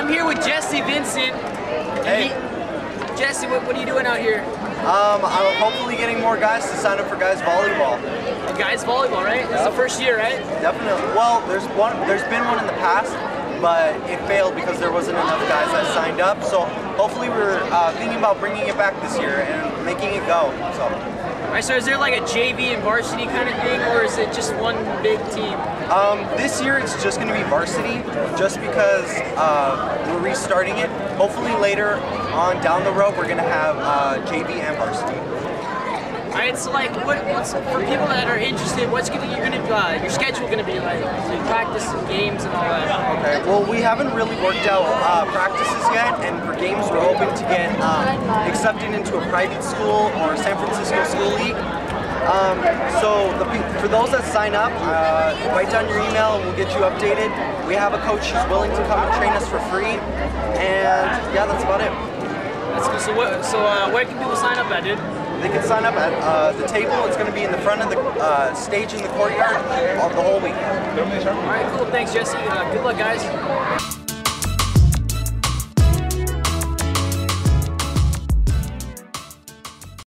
I'm here with Jesse Vincent. Hey. He- Jesse, what, what are you doing out here? Um, I'm hopefully getting more guys to sign up for guys volleyball. Guys volleyball, right? This is the first year, right? Definitely. Well, there's one. There's been one in the past, but it failed because there wasn't enough guys that signed up. So hopefully we're uh, thinking about bringing it back this year and making it go. So All right, so is there like a JV and varsity kind of thing, or is it just one big team? um, this year it's just going to be varsity, just because uh, we're restarting it. Hopefully later on down the road we're going to have uh, JV and varsity. All right, so like, what, what's for people that are interested? What's gonna you're gonna uh, your schedule gonna be like? So practice and games and all that. Okay. Well, we haven't really worked out uh, practices yet, and for games, we're hoping to get um, accepted into a private school or San Francisco School League. Um, so the, for those that sign up, uh, write down your email and we'll get you updated. We have a coach who's willing to come and train us for free, and yeah, that's about it. That's good. So what? So uh, where can people sign up at, dude? They can sign up at uh, the table. It's going to be in the front of the uh, stage in the courtyard all, the whole week. All right, cool. Thanks, Jesse. Uh, good luck, guys.